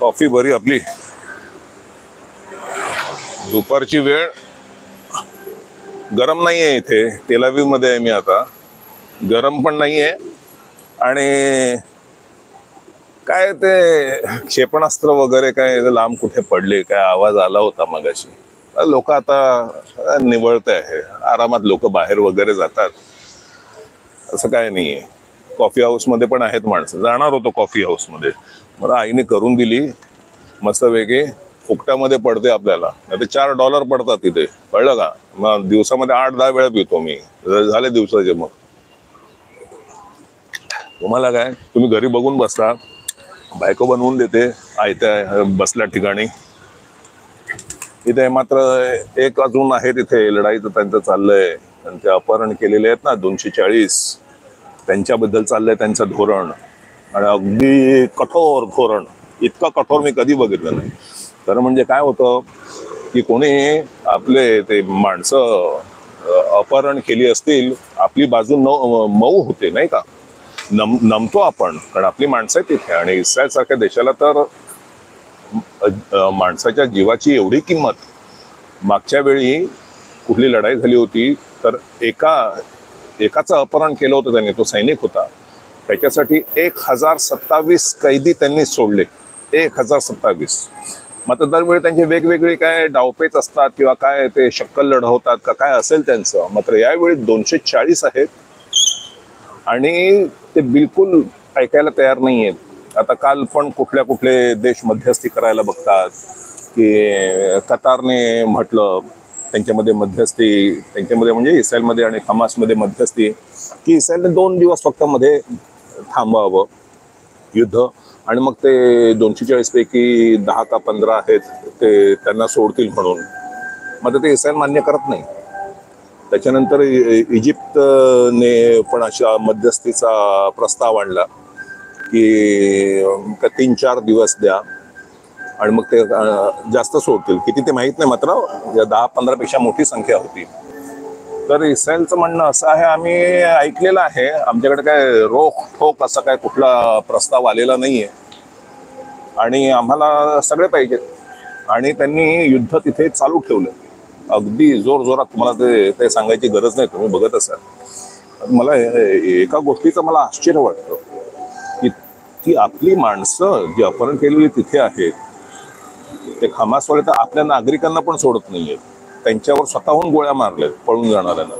Coffee बरी आपली. दुपारची वेळ गरम नाही आहे इथे. तेलावीवमध्ये आहे मी आता. गरम पण नाहीये. आणि काय ते क्षेपणास्त्र वगैरे काय लांब कुठे पडले काय आवाज आला होता मगाशी. लोक आता निवळत आहे आरामात लोक बाहेर वगैरे जातात. असं काय नाहीये. कॉफी हाऊसमध्ये पण आहेत माणसं. जाणार होतो कॉफी हाऊसमध्ये मला आईने करून दिली. मस्त वेगळे फुकट्यामध्ये पडते आपल्याला. नाही चार डॉलर पडतात तिथे. कळलं का? मग दिवसामध्ये आठ दहा वेळा पितो मी. झाले दिवसाचे मग. तुम्हाला काय? तुम्ही घरी बघून बसता. बायको बनवून देते. आयत्या बसल्या ठिकाणी. इथे मात्र एक अजून आहे तिथे. लढाईचं त्यांचं चाललंय. त्यांचे अपहरण केलेले आहेत ना दोनशे चाळीस. त्यांच्याबद्दल चाललंय त्यांचं धोरण. आणि अगदी कठोर धोरण. इतकं कठोर मी कधी बघितलं नाही. तर म्हणजे काय होतं की कोणी आपले ते माणसं अपहरण केली असतील आपली बाजू न मऊ होते नाही का? नम नमतो आपण कारण आपली माणसं आहेत तिथे. आणि इस्रायल सारख्या देशाला तर माणसाच्या जीवाची एवढी किंमत. मागच्या वेळी कुठली लढाई झाली होती तर एका एकाचं अपहरण केलं होतं त्यांनी तो सैनिक होता. त्याच्यासाठी एक हजार सत्तावीस कैदी त्यांनी सोडले. एक हजार सत्तावीस. मात्र दरवेळी त्यांचे वेगवेगळे काय डावपेच असतात किंवा काय ते शक्कल लढवतात का काय असेल त्यांचं? मात्र यावेळी दोनशे चाळीस आहेत. आणि ते बिलकुल ऐकायला तयार नाही आहेत आता काल पण कुठल्या कुठले देश मध्यस्थी करायला बघतात की कतारने म्हटलं त्यांच्यामध्ये मध्यस्थी त्यांच्यामध्ये म्हणजे इस्रायलमध्ये आणि हमासमध्ये मध्यस्थी की इस्रायलने दोन दिवस फक्त मध्ये थांबावं युद्ध. आणि मग ते दोनशे चाळीसपैकी दहा का पंधरा आहेत ते त्यांना सोडतील म्हणून. मग ते इस्रायल मान्य करत नाही. त्याच्यानंतर इजिप्तने पण अशा मध्यस्थीचा प्रस्ताव आणला की का तीन चार दिवस द्या. आणि मग ते जास्त सोडतील. किती ते माहीत नाही मात्र दहा पंधरा पेक्षा मोठी संख्या होती. तर इस्रायलचं म्हणणं असं आहे आम्ही ऐकलेलं आहे आमच्याकडे काय रोख ठोक असा काय कुठला प्रस्ताव आलेला नाही आहे आणि आम्हाला सगळे पाहिजेत. आणि त्यांनी युद्ध तिथे चालू ठेवलं. अगदी जोर जोरात तुम्हाला ते ते सांगायची गरज नाही तुम्ही बघत असाल. मला एका गोष्टीचं मला आश्चर्य वाटतं. की ती आपली माणसं जी अपहरण केलेली तिथे आहेत ते हमासवाले तर आपल्या नागरिकांना पण सोडत नाहीयेत. त्यांच्यावर स्वतःहून गोळ्या मारल्यात पळून जाणाऱ्यांना.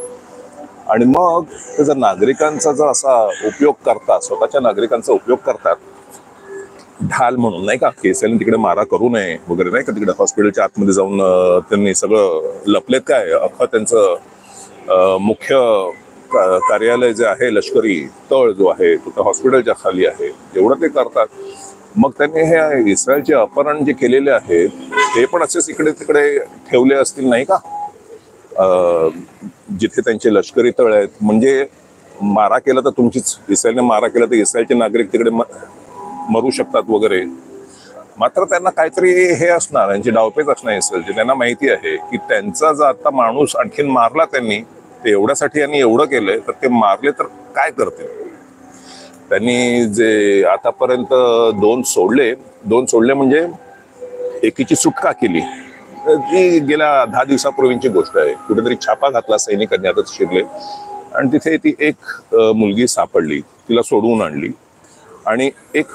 आणि मग त्याचा नागरिकांचा जर असा उपयोग करतात स्वतःच्या नागरिकांचा उपयोग करतात ढाल म्हणून नाही का? केसेल तिकडे मारा करू नये वगैरे नाही का? तिकडे हॉस्पिटलच्या आतमध्ये जाऊन त्यांनी सगळं लपलेत काय? अख्खं त्यांचं मुख्य का- कार्यालय जे आहे लष्करी तळ जो आहे तो त्या हॉस्पिटलच्या खाली आहे. एवढं ते करतात. मग त्यांनी हे इस्रायलचे अपहरण जे केलेले आहेत ते पण असेच इकडे तिकडे ठेवले असतील नाही का? जिथे त्यांचे लष्करी तळ आहेत. म्हणजे मारा केला तर तुमचीच इस्रायलने मारा केला तर इस्रायलचे नागरिक तिकडे मरू शकतात वगैरे. मात्र त्यांना काहीतरी हे असणार त्यांची डावपेच असणार इस्रायलचे. त्यांना माहिती आहे की त्यांचा जर आता माणूस आणखीन मारला त्यांनी ते एवढ्यासाठी यांनी एवढं केलंय तर ते मारले तर काय करतील? त्यांनी जे आतापर्यंत दोन सोडले दोन सोडले म्हणजे एकीची सुटका केली. ती गेल्या दहा दिवसापूर्वीची गोष्ट आहे. कुठेतरी छापा घातला सैनिकांनी आता शिरले. आणि तिथे ती एक मुलगी सापडली. तिला सोडवून आणली. आणि एक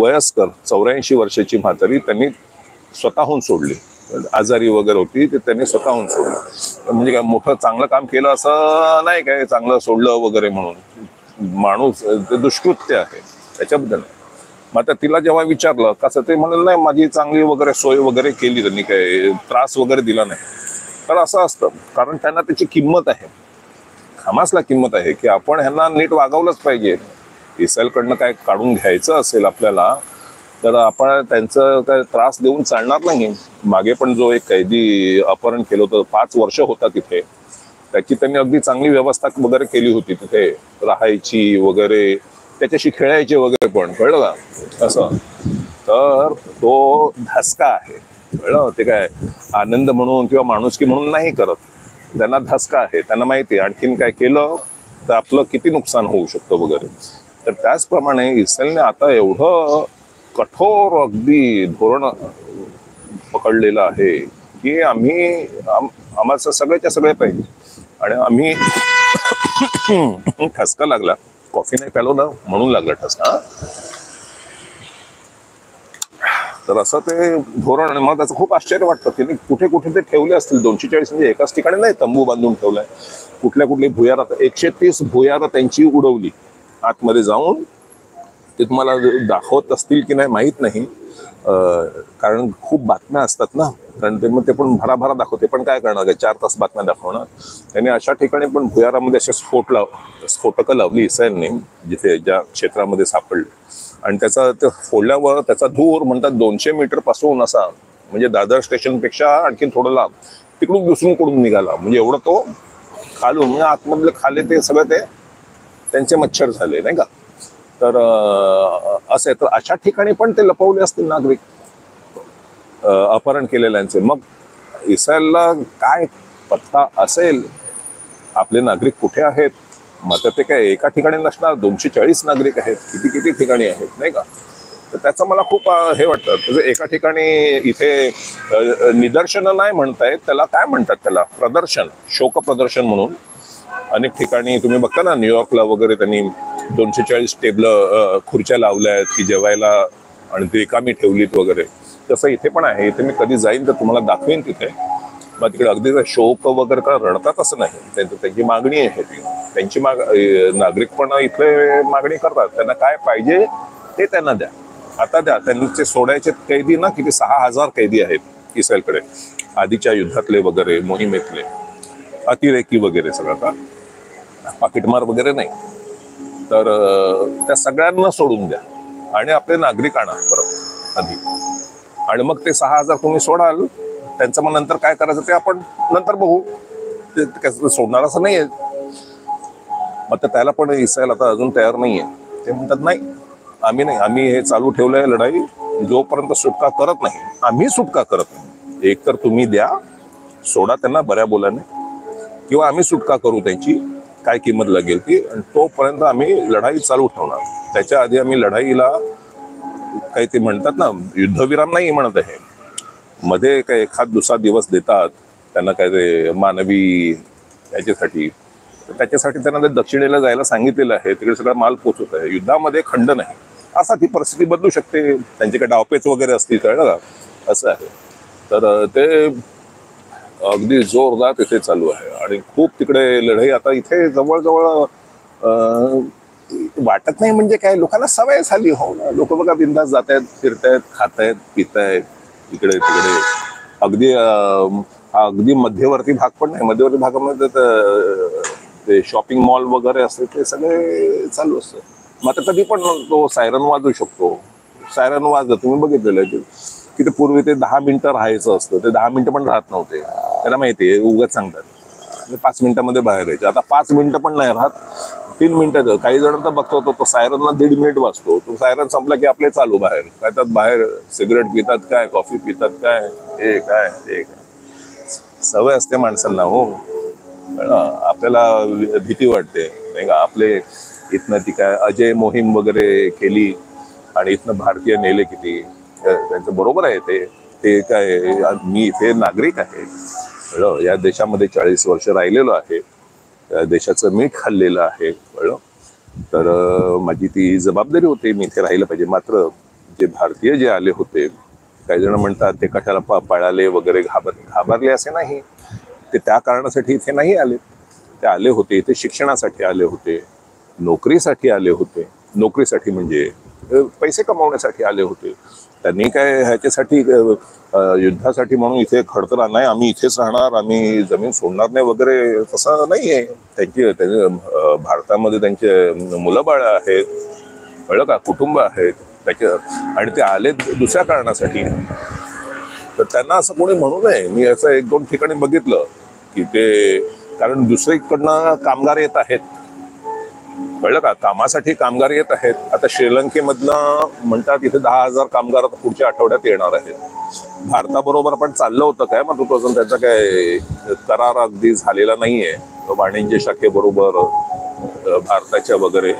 वयस्कर चौऱ्याऐंशी वर्षाची म्हातारी त्यांनी स्वतःहून सोडली. आजारी वगैरे होती ते त्यांनी स्वतःहून सोडलं. म्हणजे काय मोठं चांगलं काम केलं असं नाही काय चांगलं सोडलं वगैरे म्हणून. माणूस ते दुष्कृत्य आहे. त्याच्याबद्दल मग आता तिला जेव्हा विचारलं कसं ते म्हणाल नाही माझी चांगली वगैरे सोय वगैरे केली त्यांनी काय त्रास वगैरे दिला नाही. तर असं असतं. कारण त्यांना त्याची किंमत आहे. हमासला किंमत आहे की आपण ह्यांना नीट वागवलंच पाहिजे. इस्रायलकडनं काय काढून घ्यायचं असेल आपल्याला तर आपण त्यांचं काय त्रास देऊन चालणार नाही. मागे पण जो एक कैदी अपहरण केलं होतं पाच वर्ष होता तिथे. त्याची त्यांनी अगदी चांगली व्यवस्था वगैरे केली होती तिथे. राहायची वगैरे त्याच्याशी खेळायचे वगैरे पण कळलं का? असं. तर तो धसका आहे. कळलं? ते काय आनंद म्हणून किंवा माणुसकी म्हणून नाही करत. त्यांना धसका आहे. त्यांना माहिती आहे. आणखीन काय केलं तर आपलं किती नुकसान होऊ शकतं वगैरे. तर त्याचप्रमाणे इस्रायलने आता एवढं कठोर अगदी धोरण पकडलेलं आहे की आम्ही आम- आम्हाला सगळ्याच्या सगळे पाहिजे. आणि आम्ही ठसका लागला. कॉफी नाही प्यालो ना म्हणून लागला ठसका. तर असं ते धोरण आणि मला त्याचं खूप आश्चर्य वाटतं की कुठे कुठे ते ठेवले असतील. दोनशे चाळीस म्हणजे एकाच ठिकाणी नाही तंबू बांधून ठेवलाय. कुठल्या कुठली भुयारात एकशे तीस भुयारं त्यांची उडवली. आतमध्ये जाऊन ते तुम्हाला दाखवत असतील की नाही माहीत नाही. कारण खूप बातम्या असतात ना. कारण ते मग ते पण भराभरा दाखवते. पण काय करणार? आहे चार तास बातम्या दाखवणार. त्याने अशा ठिकाणी पण भुयारामध्ये असे स्फोट लाव स्फोटकं लावली इस्रायलने जिथे ज्या क्षेत्रामध्ये सापडले. आणि त्याचा ते फोडल्यावर त्याचा धूर म्हणतात दोनशे मीटरपासून असा म्हणजे दादर स्टेशनपेक्षा आणखीन थोडं लांब तिकडून दुसरून कडून निघाला. म्हणजे एवढं तो खालून म्हणजे आतमधले खाले ते सगळं ते त्यांचे मच्छर झाले नाही का? तर असे तर अशा ठिकाणी पण ते लपवले असतील नागरिक? अपहरण केलेल्यांचे. मग इस्रायलला काय पत्ता असेल? आपले नागरिक कुठे आहेत? मग तर ते काय एका ठिकाणी नसणार? दोनशे चाळीस नागरिक आहेत. किती किती ठिकाणी आहेत? नाही का? तर त्याचं मला खूप हे वाटतं. म्हणजे एका ठिकाणी इथे निदर्शनं नाही म्हणतायत त्याला काय म्हणतात त्याला? प्रदर्शन. शोक प्रदर्शन म्हणून. अनेक ठिकाणी तुम्ही बघता ना न्यूयॉर्कला वगैरे त्यांनी दोनशे चाळीस टेबल खुर्च्या लावल्या आहेत की जेवायला आणि ती रिकामी ठेवलीत वगैरे. तसं इथे पण आहे. इथे मी कधी जाईन तर तुम्हाला दाखवेन तिथे. मग तिकडे अगदी शोक वगैरे का रडतात असं नाही. त्यांचं त्यांची मागणी आहे ती. त्यांची माग नागरिक पण इथले मागणी करतात. त्यांना काय पाहिजे ते त्यांना द्या. आता द्या. त्यांचे सोडायचे कैदी ना किती सहा हजार कैदी आहेत इस्रायलकडे. आधीच्या युद्धातले वगैरे मोहिमेतले. अतिरेकी वगैरे सगळं का पाकिटमार वगैरे नाही. तर त्या सगळ्यांना सोडून द्या. आणि आपले नागरिक आणा परत आधी. आणि मग ते सहा हजार तुम्ही सोडाल त्यांचं मग नंतर काय करायचं ते आपण नंतर बघू. ते सोडणार असं नाहीये. मग तर त्याला पण इस्रायल आता अजून तयार नाही आहे ते म्हणतात नाही आम्ही नाही आम्ही हे चालू ठेवलंय लढाई. जोपर्यंत सुटका करत नाही आम्ही सुटका करत नाही. एक तर तुम्ही द्या सोडा त्यांना बऱ्या बोलाने. किंवा आम्ही सुटका करू त्यांची. काय किंमत लागेल ती आणि तोपर्यंत आम्ही लढाई चालू ठेवणार. त्याच्या आधी आम्ही लढाईला काही ते म्हणतात ना युद्धविराम नाही म्हणत आहे. मध्ये काय एखाद दुसरा दिवस देतात त्यांना काय ते मानवी याच्यासाठी. तर त्याच्यासाठी त्यांना ते दक्षिणेला जायला सांगितलेलं आहे तिकडे सगळा माल पोचवत आहे. युद्धामध्ये खंड नाही. असा ती परिस्थिती बदलू शकते. त्यांच्याकडे डावपेच वगैरे असतील कळलं का? असं आहे. तर ते अगदी जोरदार तिथे चालू आहे. आणि खूप तिकडे लढाई आता इथे जवळजवळ वाटत नाही म्हणजे काय लोकांना सवय झाली हो ना. लोक बघा बिंदास जात आहेत फिरतायत खात आहेत पित आहेत इकडे तिकडे. अगदी हा अगदी मध्यवर्ती भाग पण नाही. मध्यवर्ती भागामध्ये ते शॉपिंग मॉल वगैरे असते ते सगळे चालू असतं. मग आता कधी पण तो सायरन वाजू शकतो. सायरन वाजलं तुम्ही बघितलेलं आहे की ते पूर्वी ते दहा मिनिटं राहायचं असतं. ते दहा मिनिटं पण राहत नव्हते. त्याला माहिती आहे उगाच सांगतात. म्हणजे पाच मिनिटामध्ये बाहेर यायचे. आता पाच मिनिटं पण नाही राहत. तीन मिनिटं काही जण तर बघतो तो, तो सायरनला दीड मिनिट वाचतो. तो सायरन संपला की आपले चालू बाहेर. काय त्यात बाहेर सिगरेट पितात काय कॉफी पितात काय हे काय ते काय. सवय असते माणसांना हो. आपल्याला भीती वाटते. नाही का? आपले इथनं ती काय अजय मोहीम वगैरे केली आणि इथनं भारतीय नेले किती त्यांचं बरोबर आहे ते. ते काय मी इथे नागरिक आहे. कळलं? या देशामध्ये चाळीस वर्ष राहिलेलो आहे. त्या देशाचं मीठ खाल्लेलं आहे. कळलं? तर माझी ती जबाबदारी होती मी इथे राहिलं पाहिजे. मात्र जे भारतीय जे आले होते काही जण म्हणतात ते कशाला पा- पळाले वगैरे घाबर घाबरले असे नाही. ते त्या कारणासाठी इथे नाही आले. ते आले होते इथे शिक्षणासाठी आले होते नोकरीसाठी आले होते. नोकरीसाठी म्हणजे पैसे कमावण्यासाठी आले होते. त्यांनी काय ह्याच्यासाठी युद्धासाठी म्हणून इथे खडतरा नाही आम्ही इथेच राहणार आम्ही जमीन सोडणार नाही वगैरे तसं नाही आहे त्यांची त्यांचे भारतामध्ये त्यांचे मुलं बाळ आहेत कळलं का कुटुंब आहेत त्याच्या आणि ते आले दुसऱ्या कारणासाठी. तर त्यांना असं कोणी म्हणू नये. मी असं एक दोन ठिकाणी बघितलं की ते कारण दुसरीकडनं कामगार येत आहेत. कळलं का? कामासाठी कामगार येत आहेत. आता श्रीलंकेमधनं म्हणतात इथे दहा हजार कामगार आता पुढच्या आठवड्यात येणार आहेत. भारताबरोबर पण चाललं होतं काय? मग तो अजून त्याचा काय करार अगदी झालेला नाहीये. वाणिज्य शाखेबरोबर भारताच्या वगैरे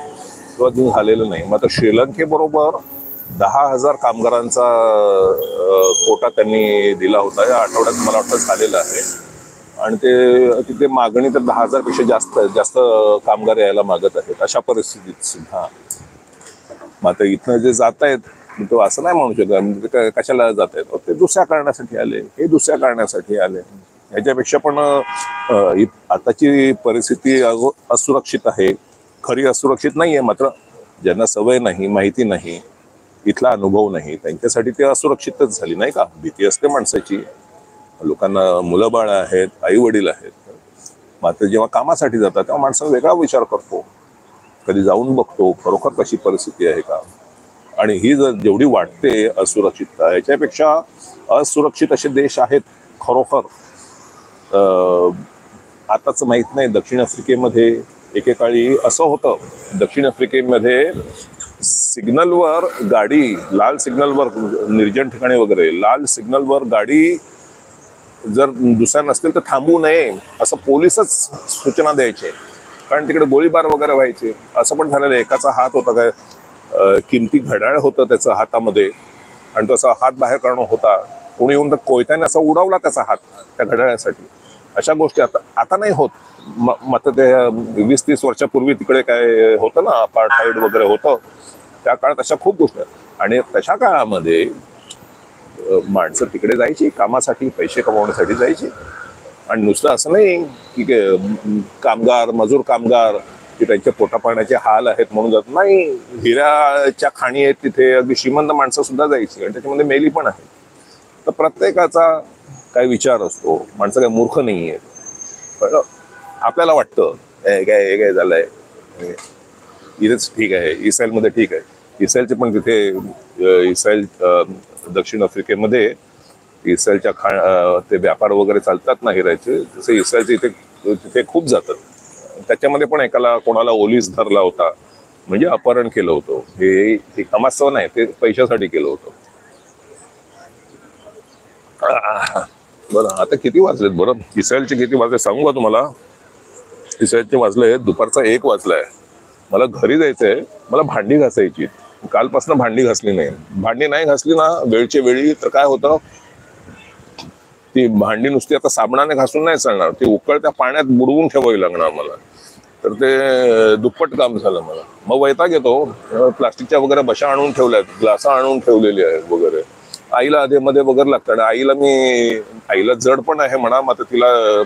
तो अजून झालेलं नाही. मग आता श्रीलंकेबरोबर दहा हजार कामगारांचा कोटा त्यांनी दिला होता. या आठवड्यात मला वाटतं झालेला आहे. आणि ते तिथे मागणी तर दहा हजारपेक्षा जास्त जास्त कामगार यायला मागत आहेत. अशा परिस्थितीत सुद्धा. आता इथनं जे जात आहेत तो असं नाही म्हणू शकत. म्हणजे कशाला जात आहेत ते दुसऱ्या कारणासाठी आले. हे दुसऱ्या कारणासाठी आले. ह्याच्यापेक्षा पण आताची परिस्थिती असुरक्षित आहे. खरी असुरक्षित नाही आहे मात्र. ज्यांना सवय नाही माहिती नाही इथला अनुभव नाही त्यांच्यासाठी ते असुरक्षितच झाली नाही का? भीती असते माणसाची. लोकांना मुलं बाळ आहेत आई वडील आहेत. मात्र जेव्हा कामासाठी जातात तेव्हा माणसा वेगळा विचार करतो. कधी जाऊन बघतो खरोखर कशी परिस्थिती आहे का? आणि ही जर जेवढी वाटते असुरक्षितता याच्यापेक्षा असुरक्षित असे देश आहेत खरोखर. आताच माहीत नाही दक्षिण आफ्रिकेमध्ये एकेकाळी असं होतं. दक्षिण आफ्रिकेमध्ये सिग्नलवर गाडी लाल सिग्नलवर निर्जन ठिकाणी वगैरे लाल सिग्नलवर गाडी जर दुसऱ्या नसतील तर थांबू नये असं पोलीसच सूचना द्यायचे. कारण तिकडे गोळीबार वगैरे व्हायचे. असं पण झालेलं आहे. एकाचा हात होता काय किमती घड्याळ होतं त्याचं हातामध्ये. आणि तसा हात बाहेर काढणं होता. कोणी येऊन तर कोयत्याने असा उडवला त्याचा हात त्या घड्याळासाठी. अशा गोष्टी आता आता नाही होत. मग मात्र ते वीस तीस वर्षापूर्वी तिकडे काय होतं ना अपार्टहाईड वगैरे होतं. त्या काळात अशा खूप गोष्टी आहेत. आणि तशा काळामध्ये माणसं तिकडे जायची कामासाठी पैसे कमावण्यासाठी जायची. आणि नुसतं असं नाही की कामगार मजूर कामगार की त्यांच्या पोटापाण्याचे हाल आहेत म्हणून जात नाही. हिऱ्याच्या खाणी आहेत तिथे अगदी श्रीमंत माणसं सुद्धा जायची आणि त्याच्यामध्ये मेली पण आहे तर प्रत्येकाचा काय विचार असतो. माणसं काय मूर्ख नाही आहे कळलं? आपल्याला वाटतं "हे काय हे काय झालंय? इथेच ठीक आहे इस्रायलमध्ये ठीक आहे. इस्रायलचे पण तिथे इस्रायल दक्षिण आफ्रिकेमध्ये इस्रायलच्या खा ते व्यापार वगैरे चालतात ना हिरायचे तसे इस्रायलचे इथे तिथे खूप जातात. त्याच्यामध्ये पण एकाला कोणाला ओलीस धरला होता म्हणजे अपहरण केलं होतं. हे हे कामास्तव नाही ते पैशासाठी केलं होतं. बरं आता किती वाजलेत बरं? इस्रायलचे किती वाजले? सांगू का तुम्हाला? इस्रायलचे वाजले दुपारचा एक वाजलाय. मला घरी जायचंय मला भांडी घासायची कालपासून भांडी घासली नाही. भांडी नाही घासली ना वेळच्या वेळी तर काय होतं? ती भांडी नुसती आता साबणाने घासून नाही चालणार. ती उकळत्या पाण्यात बुडवून ठेवावी लागणार मला. तर ते दुप्पट काम झालं मला. मग वैताग येतो. प्लास्टिकच्या वगैरे बशा आणून ठेवल्यात. ग्लासा आणून ठेवलेली आहेत वगैरे. आईला आधी मध्ये वगैरे लागतं. आणि आईला मी आईला जड पण आहे म्हणा मात्र तिला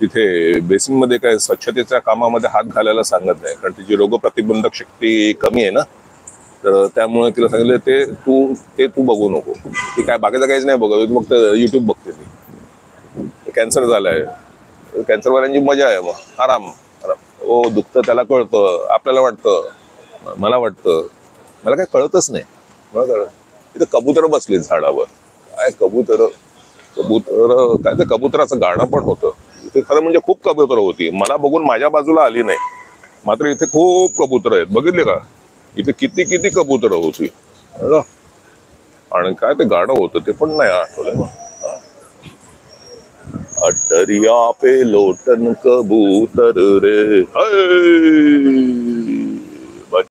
तिथे बेसिनमध्ये काय स्वच्छतेच्या कामामध्ये हात घालायला सांगत नाही. कारण तिची रोगप्रतिबंधक शक्ती कमी आहे ना. तर त्यामुळे तिला सांगितलं ते तू ते तू बघू नको. ती काय बाकीचं काहीच नाही बघत. फक्त युट्यूब बघते ती. कॅन्सर झालाय. कॅन्सरवाल्यांची मजा आहे मग आराम आराम. ओ दुखतं त्याला कळतं आपल्याला वाटतं. मला वाटतं. मला काय कळतच नाही. मला कळत तिथं कबूतर बसली झाडावर. काय कबूतर? कबूतर काय ते कबुतराचं गाणं पण होतं. इथे खरं म्हणजे खूप कबूतर होती. मला बघून माझ्या बाजूला आली नाही. मात्र इथे खूप कबूतर आहेत. बघितले का? इथे किती किती कबूतर होती? आणि काय ते गाणं होतं ते पण नाही आठवलं अटरिया पे लोटन कबूतर रे